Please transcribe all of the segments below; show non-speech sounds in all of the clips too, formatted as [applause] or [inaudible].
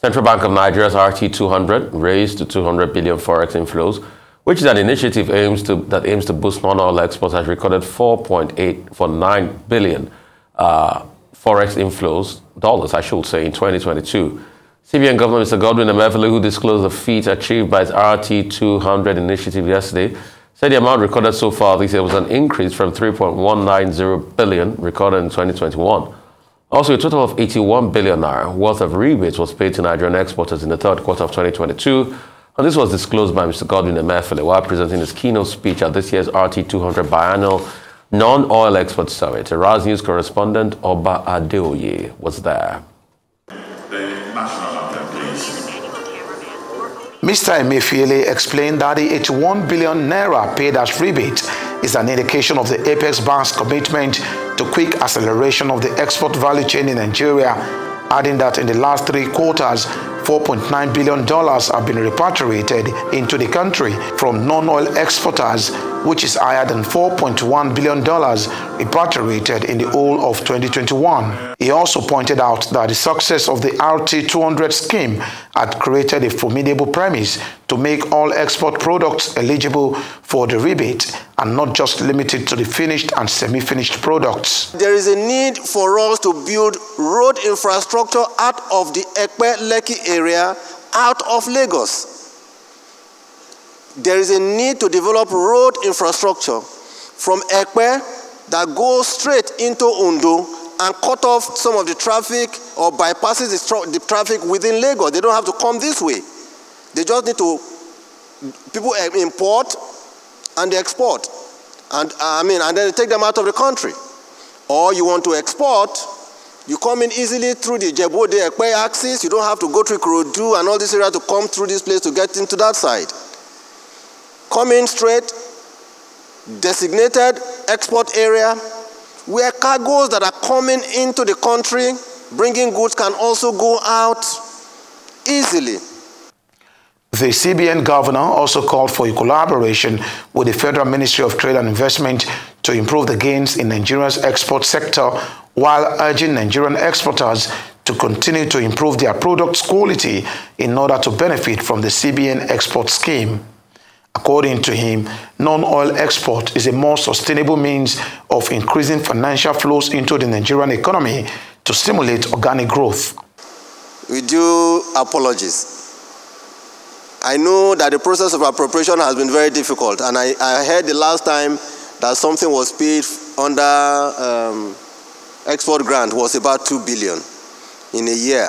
Central Bank of Nigeria's RT200 raised to 200 billion forex inflows, which is an initiative aims to, that aims to boost non-oil exports, has recorded 4.849 billion uh, forex inflows, dollars I should say, in 2022. CBN Governor Mr. Godwin Emefiele, who disclosed the feat achieved by its RT200 initiative yesterday, said the amount recorded so far this year was an increase from 3.190 billion recorded in 2021. Also, a total of 81 billion naira worth of rebates was paid to Nigerian exporters in the third quarter of 2022, and this was disclosed by Mr. Godwin Emefiele while presenting his keynote speech at this year's RT200 biannual non-oil export summit. Arise News correspondent Oba Adeoye was there. Mr. Emefiele explained that the 81 billion naira paid as rebate is an indication of the Apex Bank's commitment to quick acceleration of the export value chain in Nigeria, adding that in the last three quarters, $4.9 billion have been repatriated into the country from non-oil exporters, which is higher than $4.1 billion repatriated in the whole of 2021. He also pointed out that the success of the RT200 scheme had created a formidable premise to make all export products eligible for the rebate and not just limited to the finished and semi-finished products. There is a need for us to build road infrastructure out of the Epe-Lekki area, out of Lagos. There is a need to develop road infrastructure from Epe that goes straight into Ondo and cut off some of the traffic or bypasses the, tra the traffic within Lagos. They don't have to come this way. They just need to, people eh, import and they export. And uh, I mean, and then they take them out of the country. Or you want to export, you come in easily through the Jebode Epe axis. You don't have to go through Ikorodu and all this area to come through this place to get into that side. Come in straight, designated export area, where cargoes that are coming into the country, bringing goods, can also go out easily. The CBN governor also called for a collaboration with the Federal Ministry of Trade and Investment to improve the gains in Nigeria's export sector while urging Nigerian exporters to continue to improve their products' quality in order to benefit from the CBN export scheme. According to him, non-oil export is a more sustainable means of increasing financial flows into the Nigerian economy to stimulate organic growth. We do apologies I know that the process of appropriation has been very difficult, and I, I heard the last time that something was paid under um, export grant was about 2 billion in a year.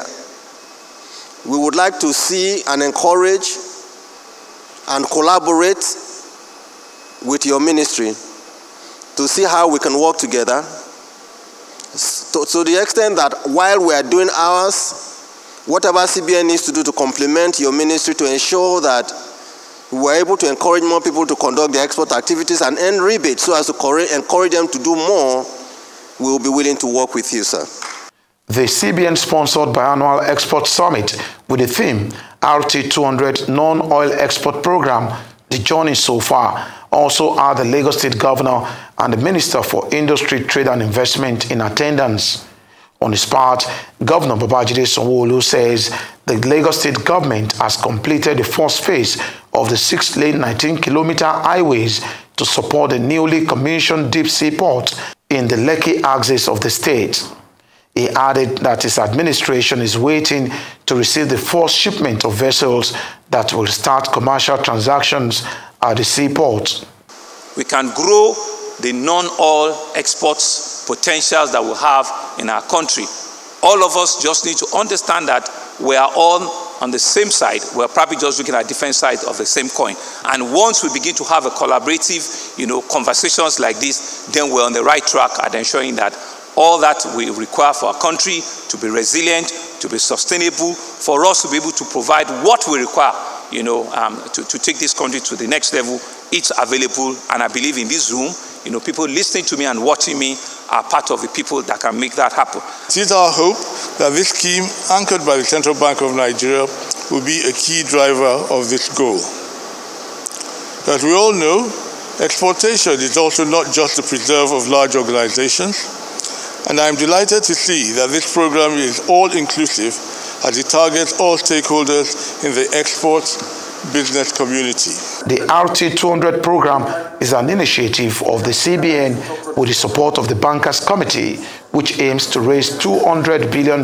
We would like to see and encourage and collaborate with your ministry to see how we can work together to, to the extent that while we are doing ours, whatever CBN needs to do to complement your ministry to ensure that we're able to encourage more people to conduct their export activities and earn rebates so as to encourage them to do more, we'll be willing to work with you, sir. The CBN-sponsored biannual export summit with the theme RT200 Non-Oil Export Program, the journey so far, also are the Lagos State Governor and the Minister for Industry, Trade and Investment in attendance. On his part, Governor Babajide Sanwo-Olu says the Lagos State government has completed the first phase of the six-lane 19-kilometer highways to support the newly commissioned deep sea port in the Lekki axis of the state. He added that his administration is waiting to receive the first shipment of vessels that will start commercial transactions at the seaport. We can grow the non-oil exports potentials that we have in our country. All of us just need to understand that we are all on the same side. We're probably just looking at different sides of the same coin. And once we begin to have a collaborative, you know, conversations like this, then we're on the right track at ensuring that all that we require for our country to be resilient, to be sustainable, for us to be able to provide what we require, you know, um, to, to take this country to the next level, it's available. And I believe in this room, you know, people listening to me and watching me are part of the people that can make that happen. It is our hope that this scheme, anchored by the Central Bank of Nigeria, will be a key driver of this goal. As we all know, exportation is also not just the preserve of large organizations, and I'm delighted to see that this program is all-inclusive as it targets all stakeholders in the export business community. The RT200 program is an initiative of the CBN with the support of the Bankers Committee, which aims to raise $200 billion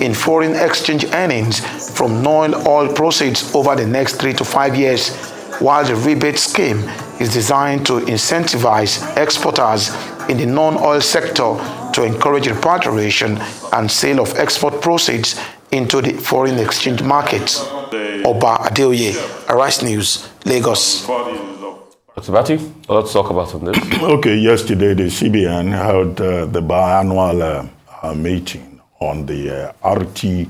in foreign exchange earnings from non-oil proceeds over the next three to five years, while the rebate scheme is designed to incentivize exporters in the non-oil sector to encourage repatriation and sale of export proceeds into the foreign exchange markets. Oba Adeoye, Arise News, Lagos. Atibati, let's talk about this. [clears throat] okay, yesterday the CBN held uh, the biannual uh, uh, meeting on the uh, RT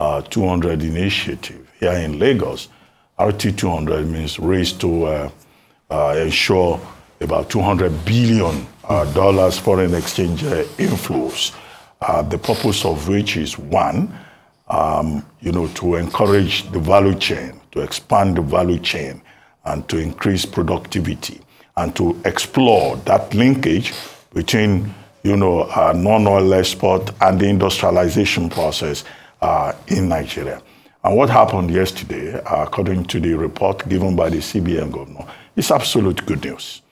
uh, 200 initiative here in Lagos. RT 200 means race to uh, ensure about 200 billion dollars foreign exchange inflows. the purpose of which is one, um, you know, to encourage the value chain, to expand the value chain, and to increase productivity, and to explore that linkage between, you know, uh, non-oil export and the industrialization process uh, in Nigeria. And what happened yesterday, uh, according to the report given by the CBN governor, is absolute good news.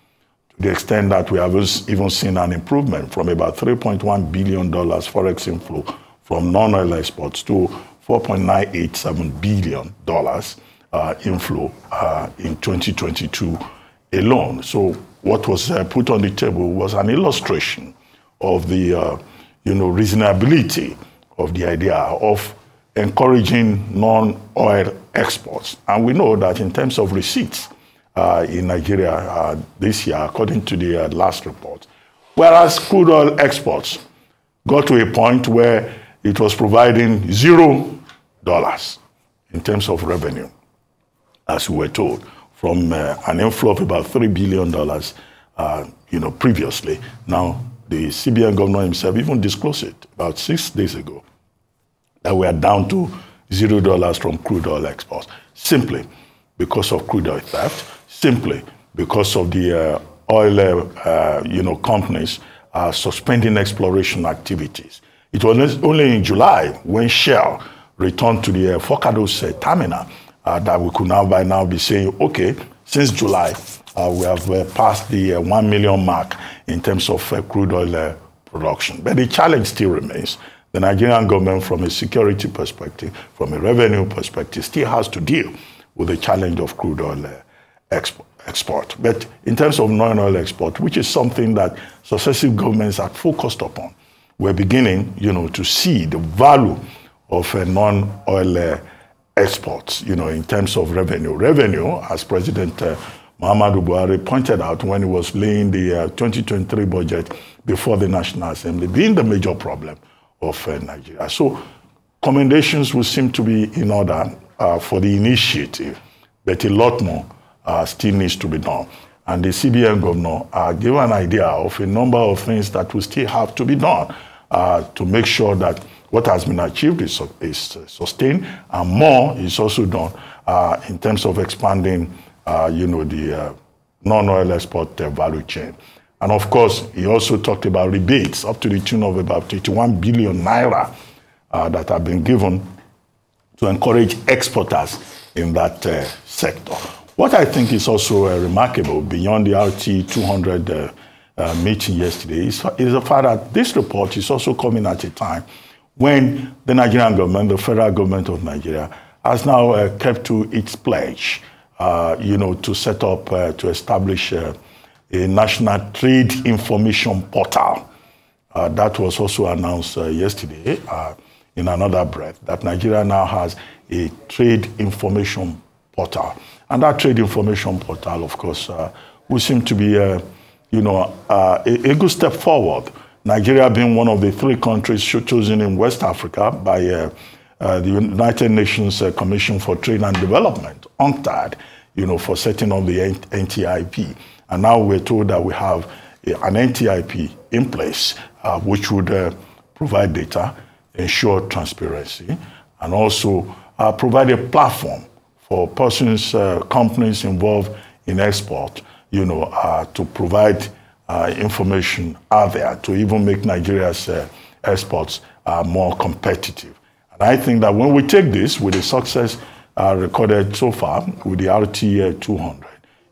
To the extent that we have even seen an improvement from about $3.1 billion forex inflow from non-oil exports to $4.987 billion uh, inflow uh, in 2022 alone. So what was uh, put on the table was an illustration of the, uh, you know, reasonability of the idea of encouraging non-oil exports. And we know that in terms of receipts uh, in Nigeria uh, this year, according to the last report, whereas crude oil exports got to a point where it was providing zero dollars in terms of revenue, as we were told, from uh, an inflow of about $3 billion, uh, you know, previously. Now, the CBN governor himself even disclosed it about six days ago, that we are down to zero dollars from crude oil exports, simply because of crude oil theft, simply because of the uh, oil, uh, you know, companies uh, suspending exploration activities. It was only in July when Shell returned to the uh, uh, terminal uh, that we could now by now be saying, okay, since July, uh, we have uh, passed the uh, 1 million mark in terms of crude oil production. But the challenge still remains. The Nigerian government, from a security perspective, from a revenue perspective, still has to deal with the challenge of crude oil export export. But in terms of non-oil export, which is something that successive governments have focused upon, we're beginning, you know, to see the value of non-oil uh, exports, you know, in terms of revenue. Revenue, as President uh, Muhammadu Buhari pointed out when he was laying the uh, 2023 budget before the National Assembly, being the major problem of uh, Nigeria. So commendations would seem to be in order uh, for the initiative, but a lot more uh, still needs to be done. And the CBN governor uh, gave an idea of a number of things that will still have to be done uh, to make sure that what has been achieved is, is sustained, and more is also done uh, in terms of expanding, uh, you know, the uh, non-oil export uh, value chain. And of course, he also talked about rebates up to the tune of about 21 billion naira uh, that have been given to encourage exporters in that sector. What I think is also remarkable beyond the RT 200 meeting yesterday is, the fact that this report is also coming at a time when the Nigerian government, the federal government of Nigeria, has now uh, kept to its pledge, uh, you know, to set up, uh, to establish uh, a national trade information portal. Uh, that was also announced uh, yesterday in another breath, that Nigeria now has a trade information portal. And that trade information portal, of course, will seem to be, you know, a, a good step forward Nigeria being one of the three countries chosen in West Africa by uh, uh, the United Nations uh, Commission for Trade and Development, UNCTAD, you know, for setting up the NTIP. And now we're told that we have an NTIP in place, uh, which would uh, provide data, ensure transparency, and also uh, provide a platform for persons, companies involved in export, you know, to provide uh, information out there to even make Nigeria's uh, exports uh, more competitive. And I think that when we take this with the success uh, recorded so far with the RTA 200,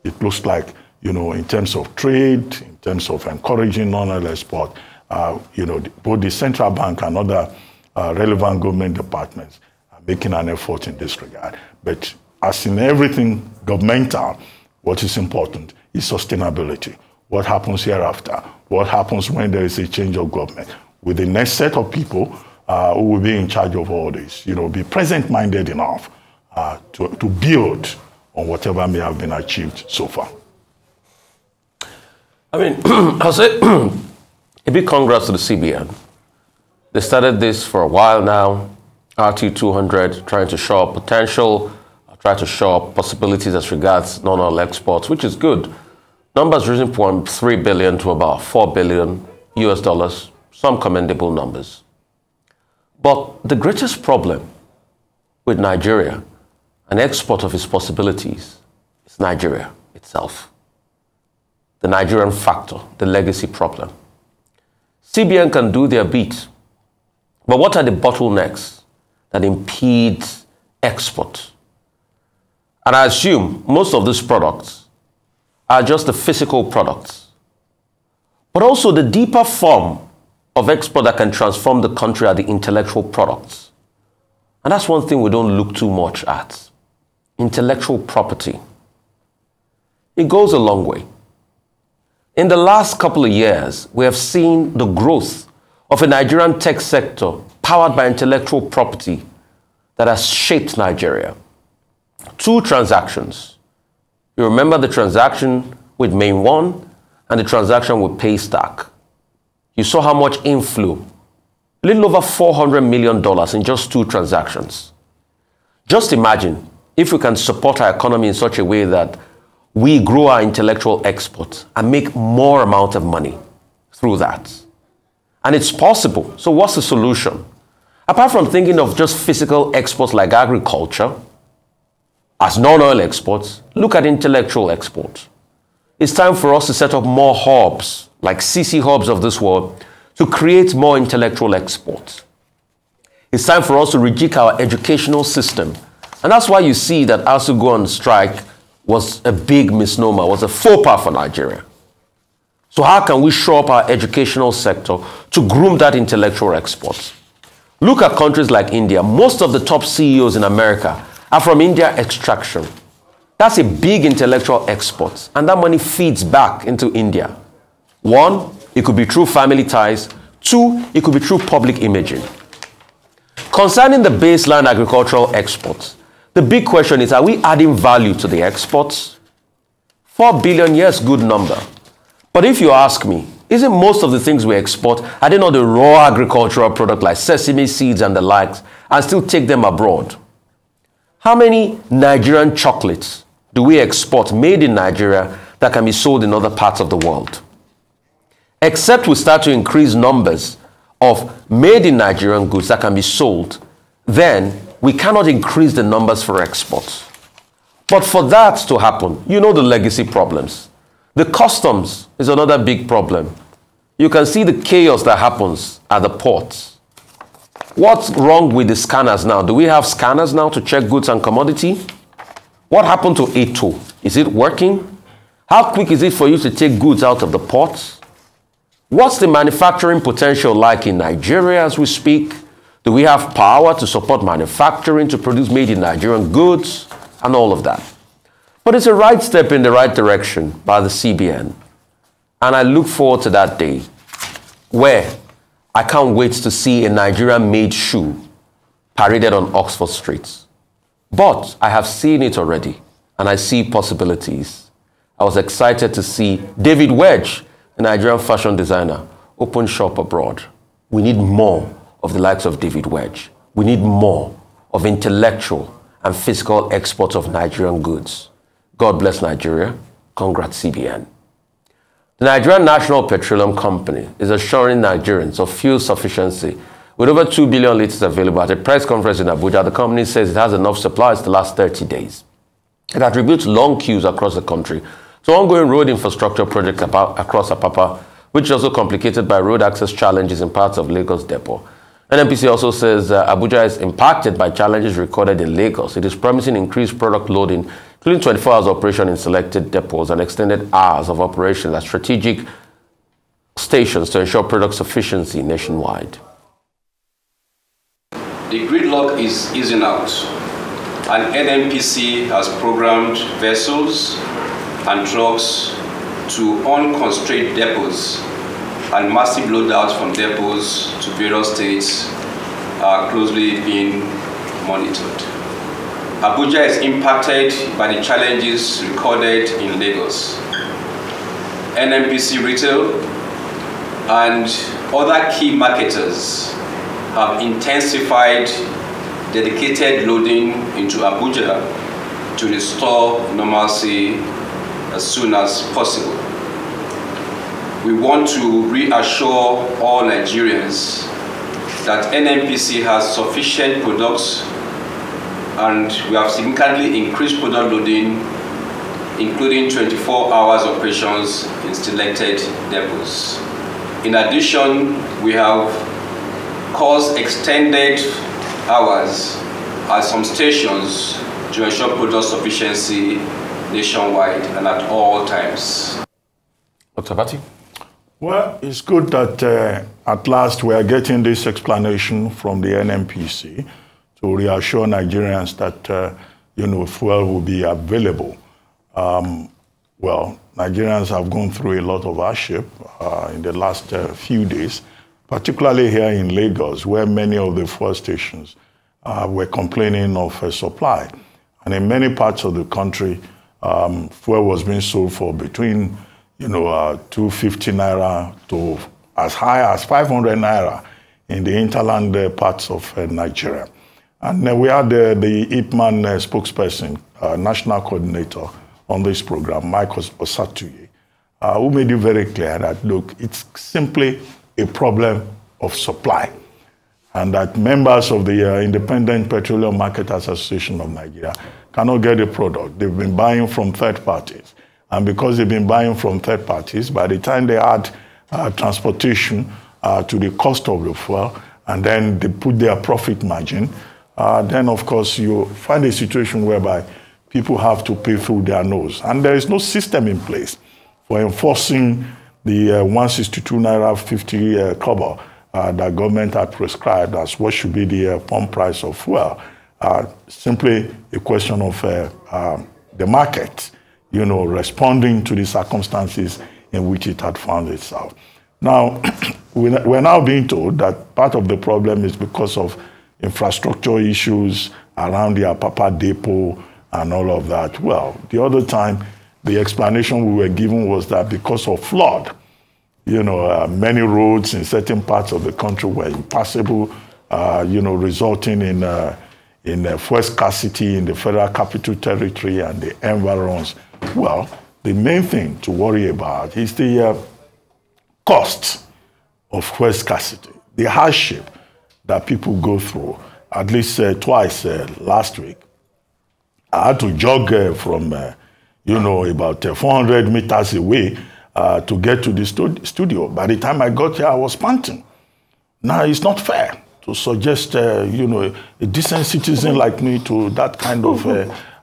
it looks like, you know, in terms of trade, in terms of encouraging non-oil export, uh, you know, both the central bank and other uh, relevant government departments are making an effort in this regard. But as in everything governmental, what is important is sustainability. What happens hereafter? What happens when there is a change of government? With the next set of people uh, who will be in charge of all this, you know, be present-minded enough uh, to, to build on whatever may have been achieved so far. I mean, [clears throat] I'll say [clears throat] a big congrats to the CBN. They started this for a while now, RT200, trying to show up potential, try to show up possibilities as regards non-oil exports, which is good. Numbers risen from 3 billion to about 4 billion US dollars, some commendable numbers. But the greatest problem with Nigeria and export of its possibilities is Nigeria itself. The Nigerian factor, the legacy problem. CBN can do their bit, but what are the bottlenecks that impede export? And I assume most of these products are just the physical products, but also the deeper form of export that can transform the country are the intellectual products. And that's one thing we don't look too much at intellectual property. It goes a long way. In the last couple of years, we have seen the growth of a Nigerian tech sector powered by intellectual property that has shaped Nigeria. Two transactions. You remember the transaction with MainOne and the transaction with Paystack. You saw how much inflow, a little over $400 million in just two transactions. Just imagine if we can support our economy in such a way that we grow our intellectual exports and make more amount of money through that. And it's possible. So what's the solution? Apart from thinking of just physical exports like agriculture, as non-oil exports, look at intellectual exports. It's time for us to set up more hubs, like CC hubs of this world, to create more intellectual exports. It's time for us to rejig our educational system. And that's why you see that ASUU go on strike was a big misnomer, was a faux pas for Nigeria. So how can we show up our educational sector to groom that intellectual exports? Look at countries like India. Most of the top CEOs in America are from India extraction. That's a big intellectual export, and that money feeds back into India. One, it could be through family ties. Two, it could be through public imaging. Concerning the baseline agricultural exports, the big question is, are we adding value to the exports? 4 billion, yes, good number. But if you ask me, isn't most of the things we export, are they not the raw agricultural product like sesame seeds and the likes, and still take them abroad? How many Nigerian chocolates do we export made in Nigeria that can be sold in other parts of the world? Except we start to increase numbers of made in Nigerian goods that can be sold, then we cannot increase the numbers for exports. But for that to happen, you know the legacy problems. The customs is another big problem. You can see the chaos that happens at the ports. What's wrong with the scanners now? Do we have scanners now to check goods and commodity? What happened to ATO? Is it working? How quick is it for you to take goods out of the ports? What's the manufacturing potential like in Nigeria as we speak? Do we have power to support manufacturing, to produce made in Nigerian goods, and all of that? But it's a right step in the right direction by the CBN. And I look forward to that day where I can't wait to see a Nigerian made shoe paraded on Oxford streets. But I have seen it already, and I see possibilities. I was excited to see David Wedge, a Nigerian fashion designer, open shop abroad. We need more of the likes of David Wedge. We need more of intellectual and physical exports of Nigerian goods. God bless Nigeria. Congrats, CBN. The Nigerian National Petroleum Company is assuring Nigerians of fuel sufficiency with over 2 billion liters available at a press conference in Abuja. The company says it has enough supplies to last 30 days. It attributes long queues across the country to ongoing road infrastructure projects across Apapa, which is also complicated by road access challenges in parts of Lagos Depot. NNPC also says uh, Abuja is impacted by challenges recorded in Lagos. It is promising increased product loading, including 24 hours operation in selected depots and extended hours of operation at strategic stations to ensure product sufficiency nationwide. The gridlock is easing out, and NNPC has programmed vessels and trucks to unconstrained depots and massive loadouts from depots to various states are closely being monitored. Abuja is impacted by the challenges recorded in Lagos. NNPC Retail and other key marketers have intensified dedicated loading into Abuja to restore normalcy as soon as possible. We want to reassure all Nigerians that NNPC has sufficient products and we have significantly increased product loading including 24 hours operations in selected depots. In addition, we have caused extended hours at some stations to ensure product sufficiency nationwide and at all times. Dr. Abati? Well, it's good that uh, at last we are getting this explanation from the NNPC to reassure Nigerians that, uh, you know, fuel will be available. Um, well, Nigerians have gone through a lot of hardship uh, in the last uh, few days, particularly here in Lagos, where many of the fuel stations uh, were complaining of supply. And in many parts of the country, um, fuel was being sold for between you know, uh, 250 naira to as high as 500 naira in the hinterland uh, parts of uh, Nigeria. And uh, we had the IPMAN uh, spokesperson, uh, national coordinator on this program, Michael Osatuyi, uh, who made it very clear that, look, it's simply a problem of supply. And that members of the Independent Petroleum Market Association of Nigeria cannot get a product. They've been buying from third parties. And because they've been buying from third parties, by the time they add uh, transportation uh, to the cost of the fuel, and then they put their profit margin, uh, then of course you find a situation whereby people have to pay through their nose. And there is no system in place for enforcing the uh, 162 naira 50 uh, kobo uh, that government had prescribed as what should be the uh, pump price of fuel. Uh, simply a question of uh, um, the market you know, responding to the circumstances in which it had found itself. Now, [clears throat] we're now being told that part of the problem is because of infrastructure issues around the Apapa depot and all of that. Well, the other time, the explanation we were given was that because of flood, you know, uh, many roads in certain parts of the country were impassable, uh, you know, resulting in, uh, in uh, fuel scarcity in the federal capital territory and the environs well, the main thing to worry about is the uh, cost of fuel scarcity, the hardship that people go through. At least uh, twice uh, last week, I had to jog uh, from, uh, you know, about uh, 400 meters away to get to the studio. By the time I got here, I was panting. Now, it's not fair to suggest, you know, a decent citizen like me to that kind of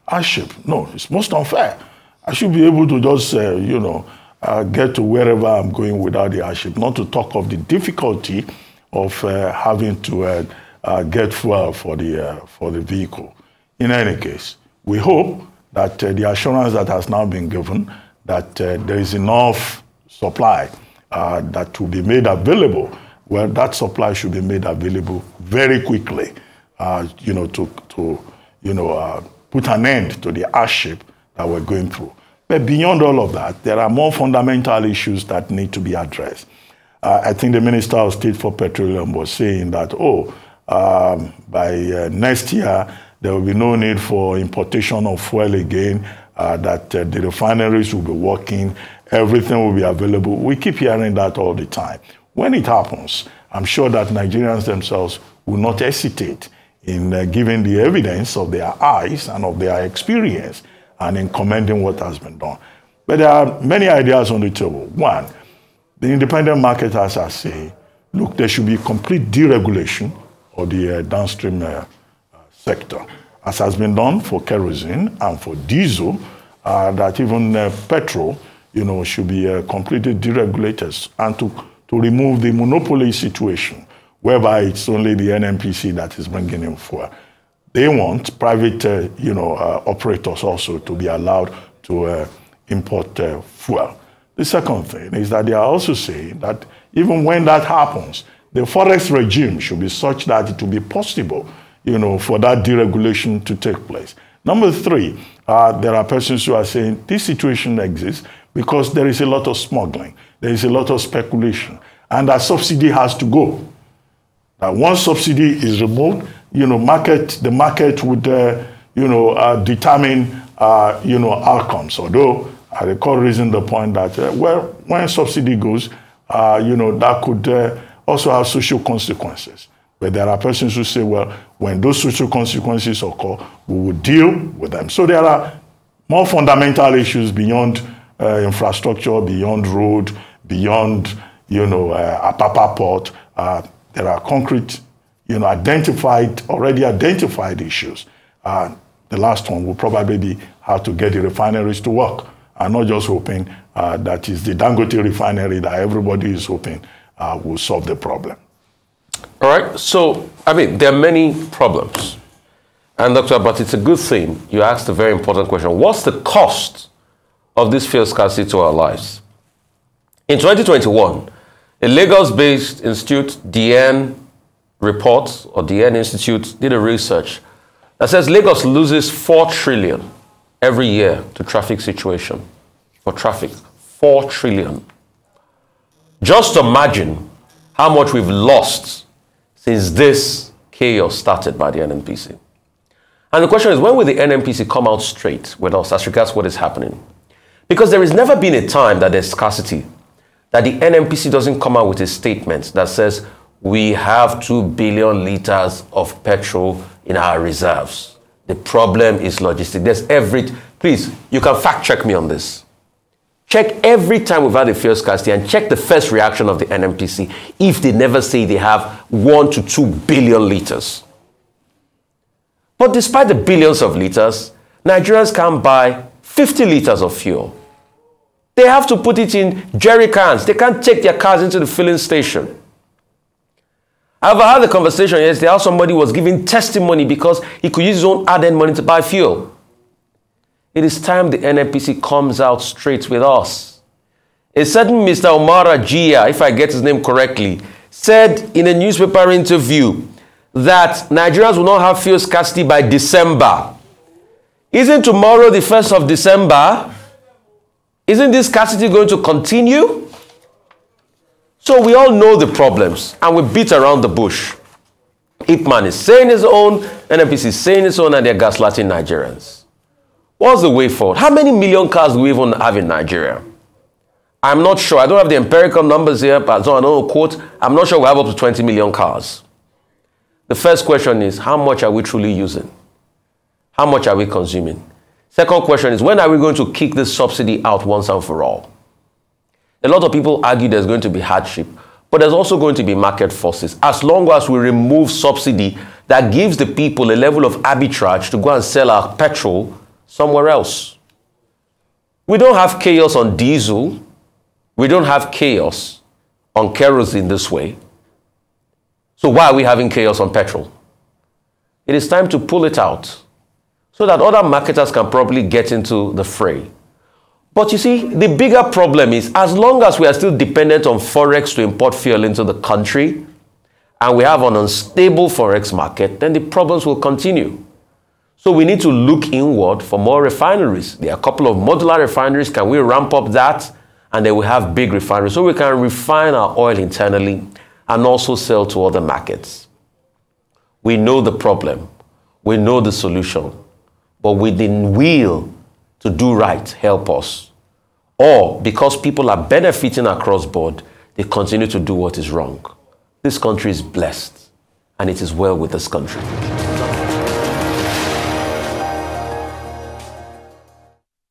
hardship. No, it's most unfair. I should be able to just, uh, you know, uh, get to wherever I'm going without the hardship, not to talk of the difficulty of uh, having to uh, uh, get fuel for the, uh, for the vehicle. In any case, we hope that the assurance that has now been given that there is enough supply that will be made available, well, that supply should be made available very quickly, you know, to, to you know, put an end to the hardship that we're going through. But beyond all of that, there are more fundamental issues that need to be addressed. Uh, I think the Minister of State for Petroleum was saying that, oh, um, by uh, next year, there will be no need for importation of fuel again, uh, that uh, the refineries will be working, everything will be available. We keep hearing that all the time. When it happens, I'm sure that Nigerians themselves will not hesitate in uh, giving the evidence of their eyes and of their experience and in commending what has been done. But there are many ideas on the table. One, the independent market, marketers are saying look, there should be complete deregulation of the uh, downstream uh, sector, as has been done for kerosene and for diesel, uh, that even uh, petrol, you know, should be uh, completely deregulated and to, to remove the monopoly situation whereby it's only the NNPC that is bringing in fuel. They want private, uh, you know, uh, operators also to be allowed to uh, import fuel. The second thing is that they are also saying that even when that happens, the forex regime should be such that it will be possible, you know, for that deregulation to take place. Number three, uh, there are persons who are saying this situation exists because there is a lot of smuggling, there is a lot of speculation, and that subsidy has to go. That once subsidy is removed, you know, market the market would, uh, you know, uh, determine, uh, you know, outcomes. Although I recall raising the point that, uh, well, when subsidy goes, uh, you know, that could also have social consequences. But there are persons who say, well, when those social consequences occur, we will deal with them. So there are more fundamental issues beyond uh, infrastructure, beyond road, beyond, you know, uh, Apapa port. Uh, there are concrete, you know, identified, already identified issues. Uh, the last one will probably be how to get the refineries to work. I'm not just hoping uh, that is the Dangote refinery that everybody is hoping uh, will solve the problem. All right. So, I mean, there are many problems. And, Doctor, but it's a good thing you asked a very important question. What's the cost of this fuel scarcity to our lives? In 2021, a Lagos based institute, DN Reports or DN Institute, did a research that says Lagos loses 4 trillion every year to traffic situation. For traffic, 4 trillion. Just imagine how much we've lost since this chaos started by the NNPC. And the question is, when will the NNPC come out straight with us as regards what is happening? Because there has never been a time that there's scarcity, that the NNPC doesn't come out with a statement that says, we have 2 billion liters of petrol in our reserves. The problem is logistic. There's every, please, you can fact check me on this. Check every time we've had a fuel scarcity and check the first reaction of the NNPC if they never say they have 1 to 2 billion liters. But despite the billions of liters, Nigerians can't buy 50 liters of fuel. They have to put it in jerry cans. They can't take their cars into the filling station. I've had a conversation yesterday how somebody was giving testimony because he could use his own added money to buy fuel. It is time the NNPC comes out straight with us. A certain Mr. Omara Gia, if I get his name correctly, said in a newspaper interview that Nigerians will not have fuel scarcity by December. Isn't tomorrow the 1st of December? Isn't this scarcity going to continue? So we all know the problems and we beat around the bush. Ipman is saying his own, NNPC is saying his own, and they're gaslighting Nigerians. What's the way forward? How many million cars do we even have in Nigeria? I'm not sure. I don't have the empirical numbers here, but I don't quote. I'm not sure we have up to 20 million cars. The first question is how much are we truly using? How much are we consuming? Second question is when are we going to kick this subsidy out once and for all? A lot of people argue there's going to be hardship, but there's also going to be market forces. As long as we remove subsidy that gives the people a level of arbitrage to go and sell our petrol somewhere else. We don't have chaos on diesel. We don't have chaos on kerosene this way. So why are we having chaos on petrol? It is time to pull it out so that other marketers can probably get into the fray. But you see, the bigger problem is as long as we are still dependent on Forex to import fuel into the country and we have an unstable Forex market, then the problems will continue. So we need to look inward for more refineries. There are a couple of modular refineries. Can we ramp up that? And then we have big refineries so we can refine our oil internally and also sell to other markets. We know the problem. We know the solution. But we didn't will to do right help us. Or because people are benefiting across board, they continue to do what is wrong. This country is blessed and it is well with this country.